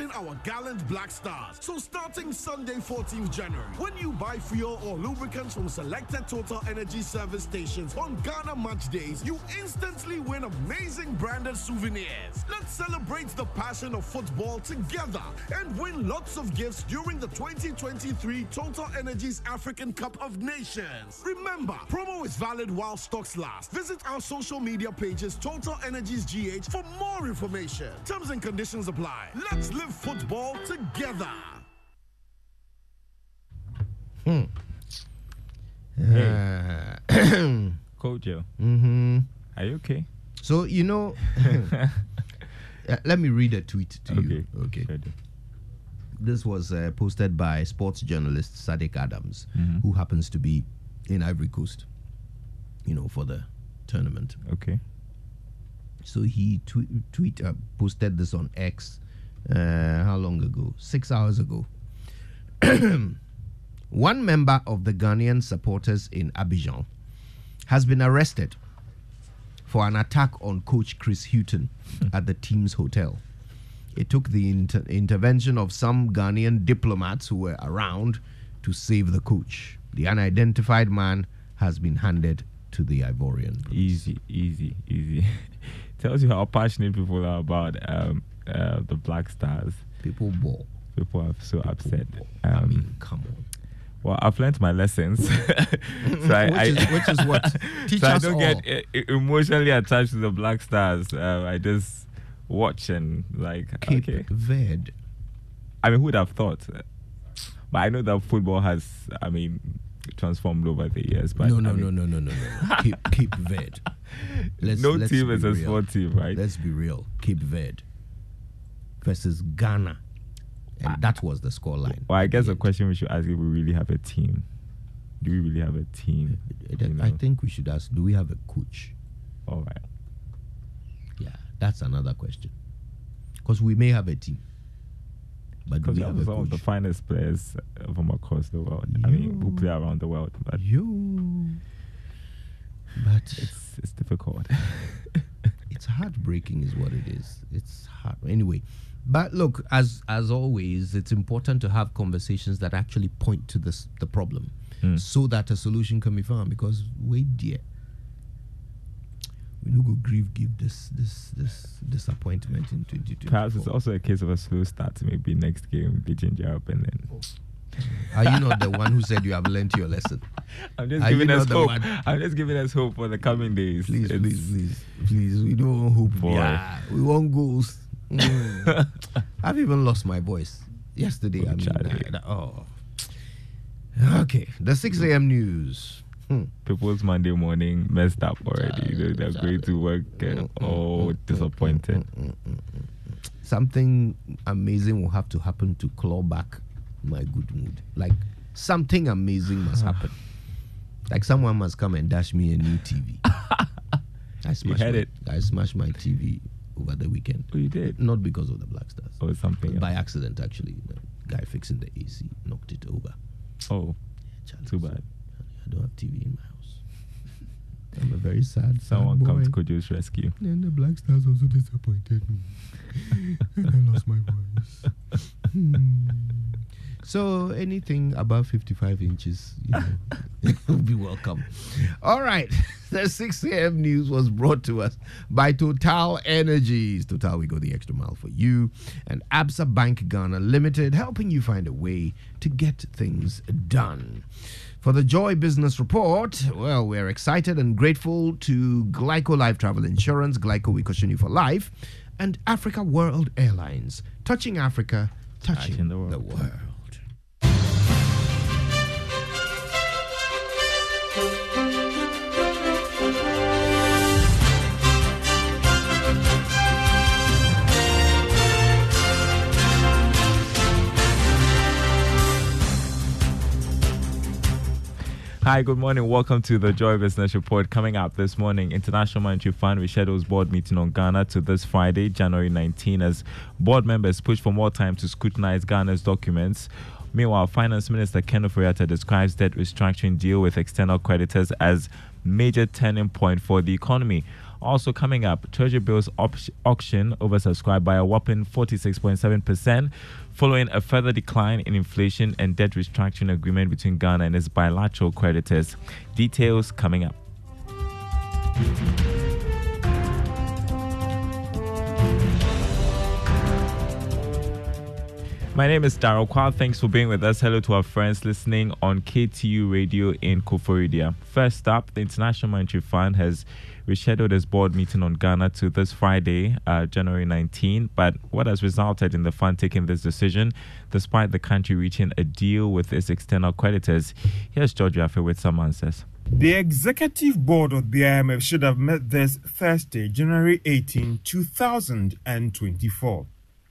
supporting our gallant Black Stars. So starting Sunday 14th January, when you buy fuel or lubricants from selected Total Energy service stations on Ghana match days, you instantly win amazing branded souvenirs. Let's celebrate the passion of football together and win lots of gifts during the 2023 Total Energies African Cup of Nations. Remember, promo is valid while stocks last. Visit our social media pages Total Energies GH for more information. Terms and conditions apply. Let's live football together. Hmm. Hey. Uh, Kojo, hmm are you okay? So you know, uh, let me read a tweet to okay. you. Okay. Sure. This was uh, posted by sports journalist Sadiq Adams, Mhm. who happens to be in Ivory Coast. You know, for the tournament. Okay. So he tweet, tweet uh, posted this on X. Uh, how long ago? Six hours ago. One member of the Ghanaian supporters in Abidjan has been arrested for an attack on coach Chris Hughton at the team's hotel. It took the inter- intervention of some Ghanaian diplomats who were around to save the coach. The unidentified man has been handed to the Ivorian. police. Easy, easy, easy. Tells you how passionate people are about um, uh, the Black Stars. People ball. People are so upset. I Um, mean, come on. well, I've learned my lessons. so I, Which I, is- which is what? Teach so I don't all. get emotionally attached to the Black Stars. Uh, I just watch and like, Cape okay. Verde. I mean, who would have thought? But I know that football has, I mean, transformed over the years. But no, no, I mean, no, no, no, no, no. Cape, Cape Verde. Let's, no let's team be is a real. sport team, right? Let's be real. Cape Verde versus Ghana. And that was the scoreline. Well, I guess the question we should ask if we really have a team. Do we really have a team? You I think we should ask do we have a coach? All right. Yeah, that's another question. Because we may have a team. But do Because we we have have some of the finest players from across the world. I mean, who play around the world, but You. But it's difficult. it's heartbreaking is what it is it's hard anyway but look as as always it's important to have conversations that actually point to this the problem Mm. so that a solution can be found because wait dear we no go grieve give this this this disappointment in 2020 Perhaps it's also a case of a slow start. Maybe next game they change up and then. Are you not the one who said you have learned your lesson I'm just Are giving us the hope. one? I'm just giving us hope for the coming days. please It's- please please please we don't want hope yeah, we want goals Mm. I've even lost my voice yesterday. I Oh, mean, I- oh. Okay, the 6 a.m. news. Hmm. People's Monday morning messed up already. Charlie, They're Charlie. going to work and all disappointed. Something amazing will have to happen to claw back my good mood. Like something amazing must happen. Like someone must come and dash me a new TV. I smashed had my, it. I smashed my TV over the weekend. Oh, you did? Not because of the Black Stars. Or something By else? accident, actually. The guy fixing the AC knocked it over. Oh, Charlie, too so bad. I don't have TV in my house. I'm a very sad, sad Someone boy. come to Kojo's rescue. And the Black Stars also disappointed me. and I lost my voice. Hmm. So anything above 55 inches, you know, will be welcome. All right. The 6 a.m. news was brought to us by Total Energies. Total, we go the extra mile for you. And Absa Bank Ghana Limited, helping you find a way to get things done. For the Joy Business Report, well, we're excited and grateful to Glico Life Travel Insurance, Glico We Cushion You for Life, and Africa World Airlines, touching Africa, touching, Touching the world. The world. Hi, good morning. Welcome to the Joy Business Report. Coming up this morning, International Monetary Fund reschedules board meeting on Ghana to this Friday, January 19, as board members push for more time to scrutinize Ghana's documents. Meanwhile, Finance Minister Ken Ofori-Atta describes debt restructuring deal with external creditors as major turning point for the economy. Also coming up, Treasury bills op- auction oversubscribed by a whopping 46.7%, following a further decline in inflation and debt restructuring agreement between Ghana and its bilateral creditors. Details coming up. My name is Daryl Kwa. Thanks for being with us. Hello to our friends listening on KTU Radio in Koforidua. First up, the International Monetary Fund has rescheduled its board meeting on Ghana to this Friday, uh, January 19. But what has resulted in the fund taking this decision, despite the country reaching a deal with its external creditors? Here's George Yaffe with some answers. The executive board of the IMF should have met this Thursday, January 18, 2024.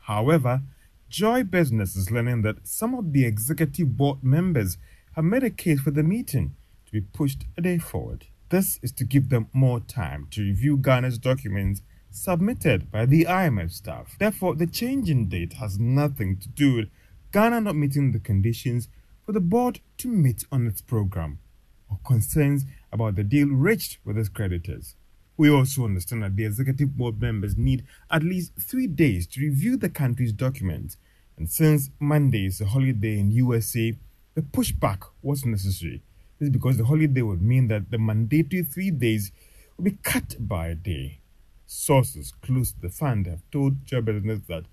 However, Joy Business is learning that some of the executive board members have made a case for the meeting to be pushed a day forward. This is to give them more time to review Ghana's documents submitted by the IMF staff. Therefore, the change in date has nothing to do with Ghana not meeting the conditions for the board to meet on its program or concerns about the deal reached with its creditors. We also understand that the executive board members need at least three days to review the country's documents, and since Monday is a holiday in USA, the pushback was necessary. This is because the holiday would mean that the mandatory three days will be cut by a day. Sources close to the fund have told Business that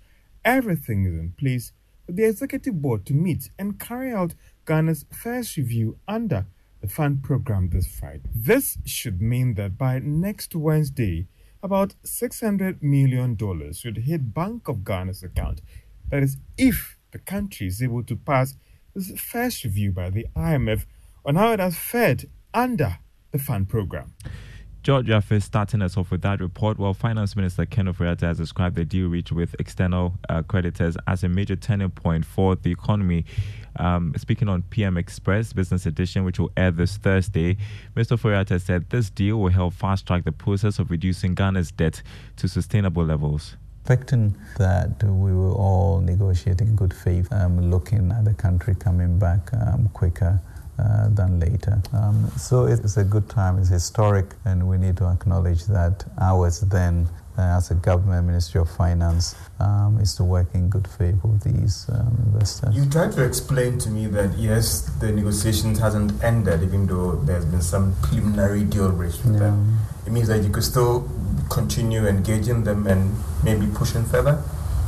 everything is in place for the executive board to meet and carry out Ghana's first review under the fund program this Friday. This should mean that by next Wednesday, about $600 million should hit Bank of Ghana's account. That is, if the country is able to pass this first review by the IMF on how it has fared under the fund program. George Jaffe starting us off with that report. Well, Finance Minister Ken Ofori-Atta has described the deal reached with external uh, creditors as a major turning point for the economy. Um, speaking on PM Express Business Edition, which will air this Thursday, Mr. Ofori-Atta said this deal will help fast track the process of reducing Ghana's debt to sustainable levels expecting that we will all negotiate in good faith, um, looking at the country coming back um, quicker uh, than later. Um, so it's a good time, it's historic, and we need to acknowledge that ours then, uh, as a government Ministry of Finance, um, is to work in good faith with these um, investors. You tried to explain to me that yes, the negotiations hasn't ended, even though there's been some preliminary deal reached with yeah. them. It means that you could still continue engaging them and maybe pushing further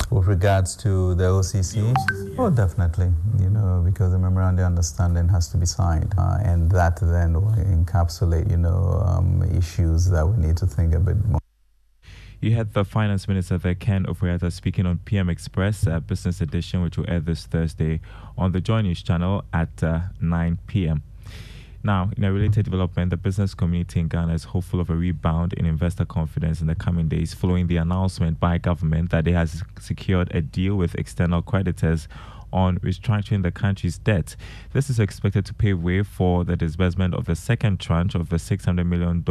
with regards to the OCC? The OCC yeah. Oh, definitely. You know, because the memorandum of understanding has to be signed, uh, and that then will encapsulate, you know, um, issues that we need to think a bit more. You had the finance minister there, Ken Ofori-Atta, speaking on PM Express uh, Business Edition, which will air this Thursday on the Joy News channel at uh, 9 p.m. Now, in a related development, the business community in Ghana is hopeful of a rebound in investor confidence in the coming days following the announcement by government that it has secured a deal with external creditors on restructuring the country's debt. This is expected to pave way for the disbursement of the second tranche of the $600 million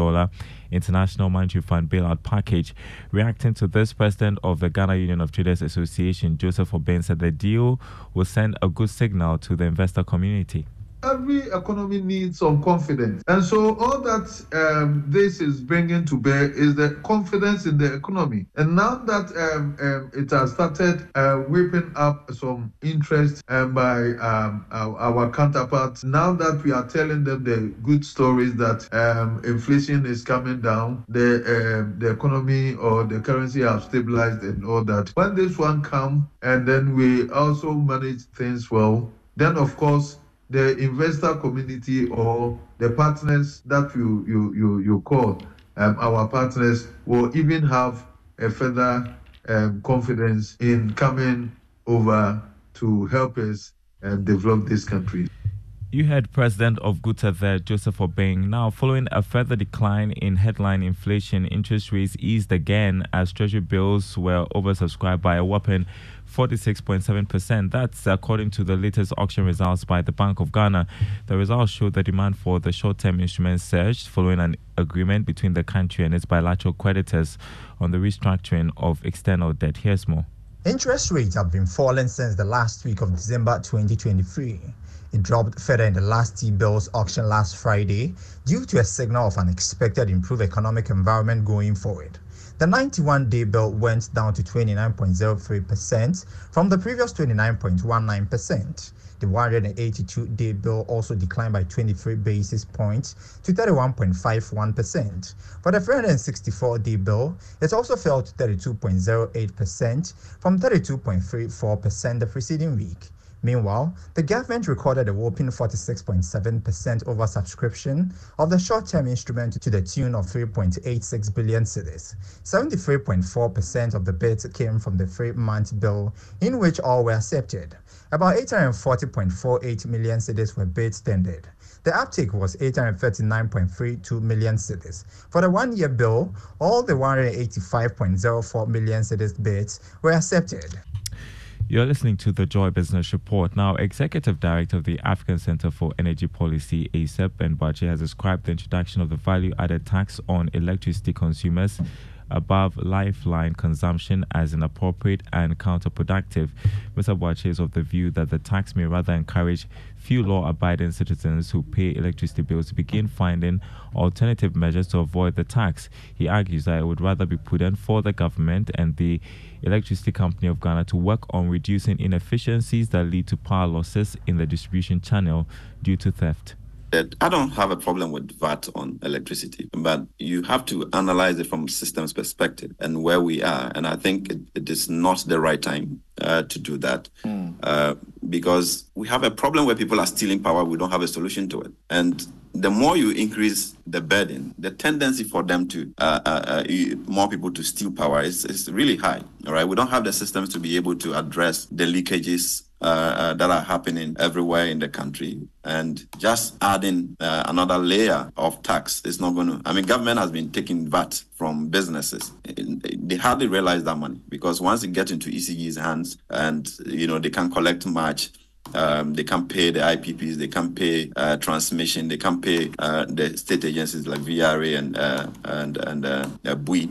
International Monetary Fund bailout package. Reacting to this, President of the Ghana Union of Traders Association, Joseph Obeng, said the deal will send a good signal to the investor community every economy needs some confidence. And so all that um, this is bringing to bear is the confidence in the economy. And now that um, um, it has started uh, whipping up some interest um, by um, our, our, counterparts, now that we are telling them the good stories that um, inflation is coming down, the, the economy or the currency have stabilized and all that. When this one come and then we also manage things well, then of course the investor community or the partners that you you you, you call um, our partners will even have a further um, confidence in coming over to help us um, develop this country. You heard President of GUTA there, Joseph Obeng. Now, following a further decline in headline inflation, interest rates eased again as Treasury bills were oversubscribed by a whopping 46.7%. That's according to the latest auction results by the Bank of Ghana. The results show the demand for the short term instruments surged following an agreement between the country and its bilateral creditors on the restructuring of external debt. Here's more. Interest rates have been falling since the last week of December 2023 It dropped further in the last T-bills auction last Friday due to a signal of an expected improved economic environment going forward. The 91-day bill went down to 29.03% from the previous 29.19%. The 182-day bill also declined by 23 basis points to 31.51%. For the 364-day bill, it also fell to 32.08% from 32.34% the preceding week. Meanwhile, the government recorded a whopping 46.7% oversubscription of the short-term instrument to the tune of 3.86 billion cedis. 73.4% of the bids came from the three-month bill, in which all were accepted. About 840.48 million cedis were bid tendered. The uptake was 839.32 million cedis. For the one-year bill, all the 185.04 million cedis bids were accepted. You're listening to the Joy Business Report. Now, Executive Director of the African Center for Energy Policy, ACEP, Ben Boakye, has described the introduction of the value added tax on electricity consumers above lifeline consumption as inappropriate and counterproductive. Mr. Boakye is of the view that the tax may rather encourage few law abiding citizens who pay electricity bills to begin finding alternative measures to avoid the tax. He argues that it would rather be prudent for the government and the Electricity Company of Ghana to work on reducing inefficiencies that lead to power losses in the distribution channel due to theft. I don't have a problem with VAT on electricity, but you have to analyze it from systems perspective and where we are. And I think it, it is not the right time uh, to do that mm. uh, because we have a problem where people are stealing power. We don't have a solution to it. And the more you increase the burden, the tendency for them to uh, uh, uh more people to steal power is, is really high. All right, we don't have the systems to be able to address the leakages uh, uh, that are happening everywhere in the country. And just adding uh, another layer of tax is not going to. I mean, government has been taking VAT from businesses. They hardly realize that money because once it gets into ECG's hands and you know they can collect much. Um, they can pay the IPPs, they can pay uh, transmission, they can pay uh, the state agencies like VRA and uh, and and uh, BUI.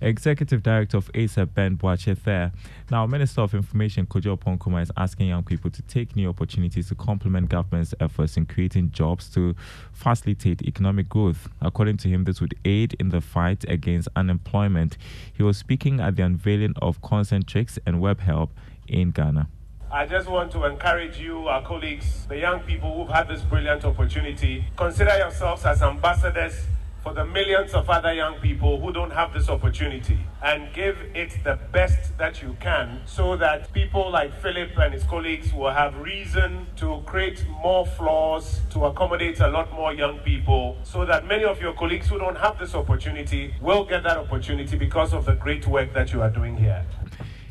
Executive Director of ACEP, Ben Boakye there. Now, Minister of Information, Kojo Oppong-Nkrumah, is asking young people to take new opportunities to complement government's efforts in creating jobs to facilitate economic growth. According to him, this would aid in the fight against unemployment. He was speaking at the unveiling of Concentrix and Webhelp in Ghana. I just want to encourage you, our colleagues, the young people who've had this brilliant opportunity. Consider yourselves as ambassadors for the millions of other young people who don't have this opportunity and give it the best that you can so that people like Philip and his colleagues will have reason to create more floors to accommodate a lot more young people so that many of your colleagues who don't have this opportunity will get that opportunity because of the great work that you are doing here.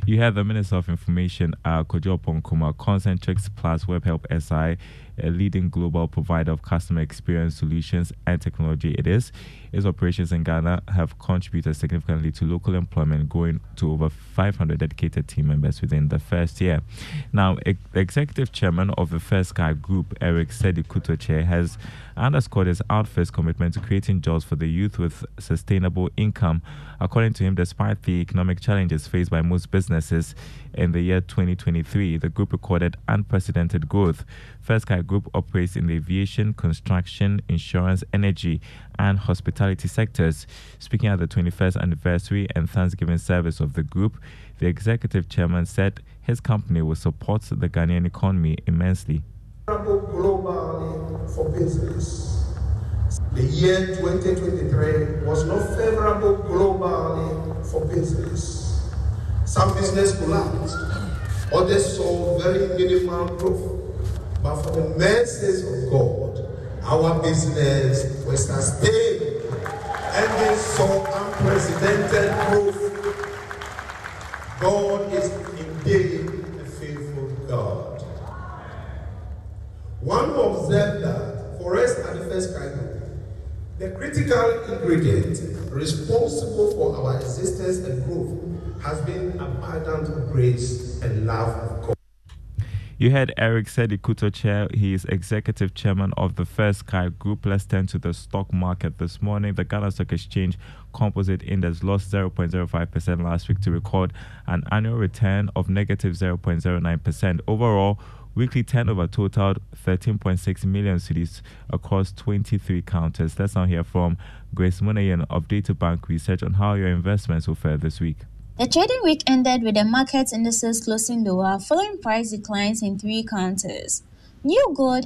You have the Minister of Information, uh, Kojo Oppong-Nkrumah, Concentrix Plus Webhelp SI, a leading global provider of customer experience solutions and technology. It is. Its operations in Ghana have contributed significantly to local employment, growing to over 500 dedicated team members within the first year. Now, the executive chairman of the First Sky Group, Eric Seddy Kutortse, has underscored his outfit's commitment to creating jobs for the youth with sustainable income. According to him, despite the economic challenges faced by most businesses in the year 2023, the group recorded unprecedented growth. First Sky Group operates in the aviation, construction, insurance, energy, and hospitality sectors. Speaking at the 21st anniversary and Thanksgiving service of the group, the executive chairman said his company will support the Ghanaian economy immensely. Globally for business. The year 2023 was not favorable globally for business. Some business collapsed, others saw very minimal growth. But for the mercies of God, our business was sustained and they saw unprecedented growth. God is indeed a faithful God. One observed that for us at the first kind the critical ingredient responsible for our existence and growth has been abundant grace and love. You heard Eric Seddy Kutortse. He is executive chairman of the First Sky Group. Let's turn to the stock market this morning. The Ghana Stock Exchange Composite Index lost 0.05% last week to record an annual return of negative 0.09%. Overall, weekly turnover totaled 13.6 million cedis across 23 counters. Let's now hear from Grace Munayan of Data Bank Research on how your investments will fare this week. The trading week ended with the market indices closing lower following price declines in three counters. New gold